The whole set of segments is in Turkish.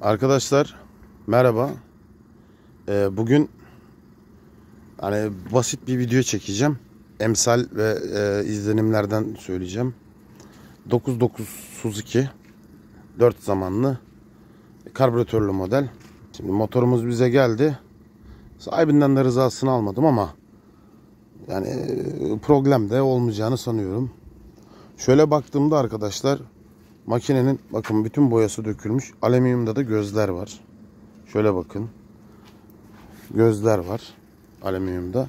Arkadaşlar merhaba. Ee, bugün hani basit bir video çekeceğim. Emsal ve e, izlenimlerden söyleyeceğim. 99 Suzuki 4 zamanlı karbüratörlü model. Şimdi motorumuz bize geldi. Sahibinden de rızasını almadım ama yani e, problem de olmayacağını sanıyorum. Şöyle baktığımda arkadaşlar makinenin bakın bütün boyası dökülmüş. Alüminyumda da gözler var. Şöyle bakın. Gözler var alüminyumda.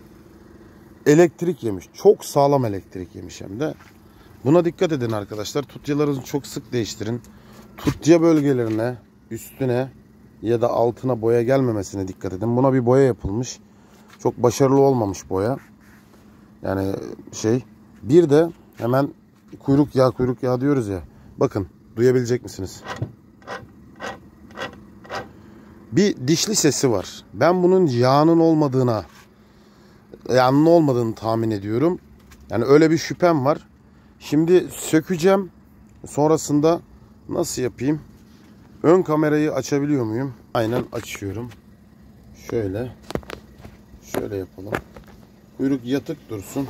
Elektrik yemiş. Çok sağlam elektrik yemiş hem de. Buna dikkat edin arkadaşlar. Tutyalarınızı çok sık değiştirin. Tutya bölgelerine, üstüne ya da altına boya gelmemesine dikkat edin. Buna bir boya yapılmış. Çok başarılı olmamış boya. Yani şey. Bir de hemen kuyruk yağı kuyruk yağı diyoruz ya. Bakın duyabilecek misiniz? Bir dişli sesi var. Ben bunun yağının olmadığına yanlı olmadığını tahmin ediyorum. Yani öyle bir şüphem var. Şimdi sökeceğim. Sonrasında nasıl yapayım? Ön kamerayı açabiliyor muyum? Aynen açıyorum. Şöyle. Şöyle yapalım. Kuyruk yatık dursun.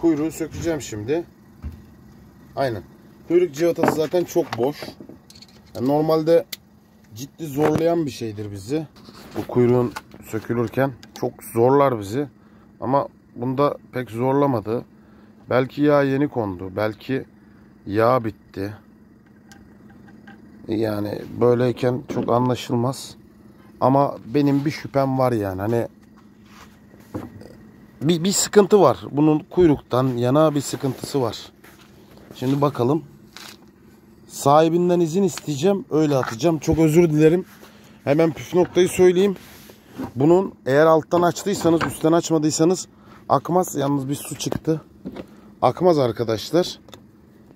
Kuyruğu sökeceğim şimdi. Aynen. Kuyruk civatası zaten çok boş. Yani normalde ciddi zorlayan bir şeydir bizi. Bu kuyruğun sökülürken çok zorlar bizi. Ama bunda pek zorlamadı. Belki yağ yeni kondu. Belki yağ bitti. Yani böyleyken çok anlaşılmaz. Ama benim bir şüphem var yani. Hani bir, bir sıkıntı var. Bunun kuyruktan yana bir sıkıntısı var. Şimdi bakalım. Sahibinden izin isteyeceğim. Öyle atacağım. Çok özür dilerim. Hemen püf noktayı söyleyeyim. Bunun eğer alttan açtıysanız üstten açmadıysanız akmaz. Yalnız bir su çıktı. Akmaz arkadaşlar.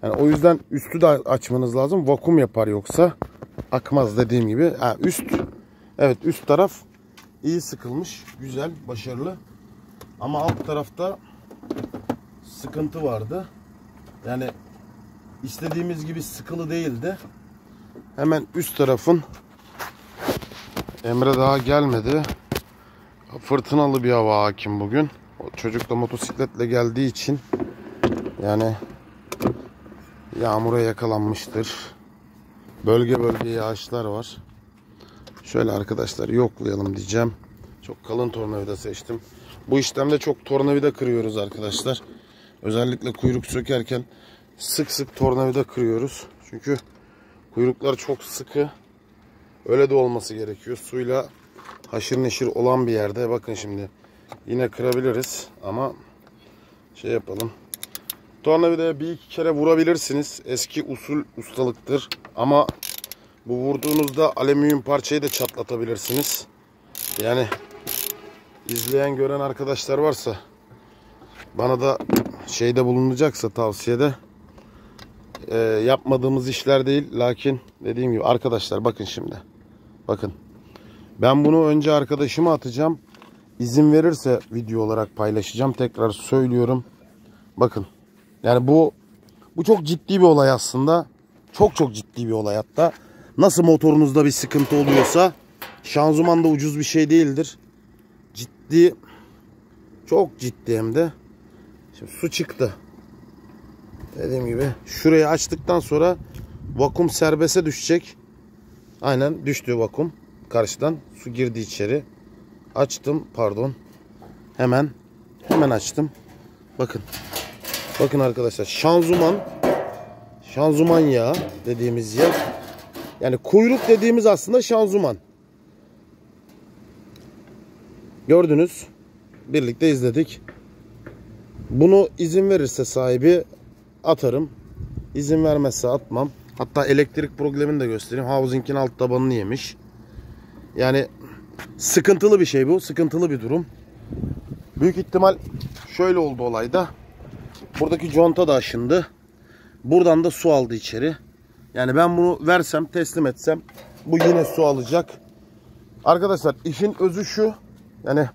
Yani o yüzden üstü de açmanız lazım. Vakum yapar yoksa akmaz dediğim gibi. Ha, üst evet üst taraf iyi sıkılmış. Güzel, başarılı. Ama alt tarafta sıkıntı vardı. Yani istediğimiz gibi sıkılı değildi. Hemen üst tarafın Emre daha gelmedi. Fırtınalı bir hava hakim bugün. O çocuk da motosikletle geldiği için yani yağmura yakalanmıştır. Bölge bölge yağışlar var. Şöyle arkadaşlar yoklayalım diyeceğim. Çok kalın tornavida seçtim. Bu işlemde çok tornavida kırıyoruz arkadaşlar. Özellikle kuyruk sökerken sık sık tornavida kırıyoruz. Çünkü kuyruklar çok sıkı. Öyle de olması gerekiyor. Suyla haşır neşir olan bir yerde. Bakın şimdi yine kırabiliriz ama şey yapalım. Tornavidaya bir iki kere vurabilirsiniz. Eski usul ustalıktır. Ama bu vurduğunuzda alüminyum parçayı da çatlatabilirsiniz. Yani izleyen gören arkadaşlar varsa bana da şeyde bulunacaksa tavsiyede e, yapmadığımız işler değil. Lakin dediğim gibi arkadaşlar bakın şimdi. Bakın. Ben bunu önce arkadaşıma atacağım. İzin verirse video olarak paylaşacağım. Tekrar söylüyorum. Bakın. Yani bu bu çok ciddi bir olay aslında. Çok çok ciddi bir olay hatta. Nasıl motorunuzda bir sıkıntı oluyorsa şanzıman da ucuz bir şey değildir. Ciddi çok ciddi hem de. Şimdi su çıktı. Dediğim gibi şurayı açtıktan sonra vakum serbeste düşecek. Aynen düştü vakum karşıdan. Su girdi içeri. Açtım pardon. Hemen hemen açtım. Bakın. Bakın arkadaşlar şanzuman şanzuman yağı dediğimiz yer. Yani kuyruk dediğimiz aslında şanzuman. Gördünüz. Birlikte izledik. Bunu izin verirse sahibi atarım. İzin vermezse atmam. Hatta elektrik problemini de göstereyim. Housing'in alt tabanını yemiş. Yani sıkıntılı bir şey bu. Sıkıntılı bir durum. Büyük ihtimal şöyle oldu olayda. Buradaki conta da aşındı. Buradan da su aldı içeri. Yani ben bunu versem teslim etsem bu yine su alacak. Arkadaşlar işin özü şu. Yani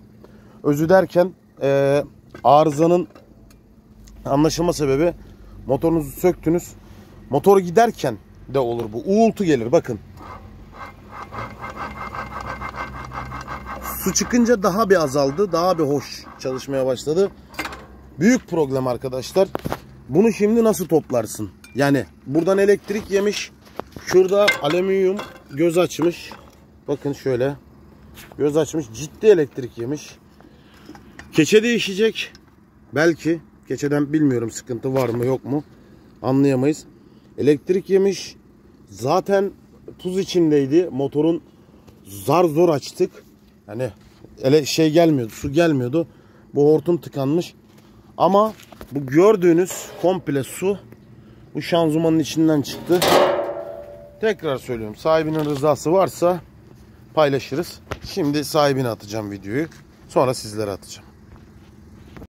özü derken e, arızanın anlaşılma sebebi motorunuzu söktünüz. Motor giderken de olur bu. Uğultu gelir bakın. Su çıkınca daha bir azaldı. Daha bir hoş çalışmaya başladı. Büyük problem arkadaşlar. Bunu şimdi nasıl toplarsın? Yani buradan elektrik yemiş. Şurada alüminyum göz açmış. Bakın şöyle. Göz açmış. Ciddi elektrik yemiş. Keçe değişecek. Belki. Keçeden bilmiyorum sıkıntı var mı yok mu. Anlayamayız. Elektrik yemiş. Zaten tuz içindeydi. Motorun zar zor açtık. Hani ele şey gelmiyordu. Su gelmiyordu. Bu hortum tıkanmış. Ama bu gördüğünüz komple su bu şanzımanın içinden çıktı. Tekrar söylüyorum. Sahibinin rızası varsa paylaşırız. Şimdi sahibine atacağım videoyu. Sonra sizlere atacağım.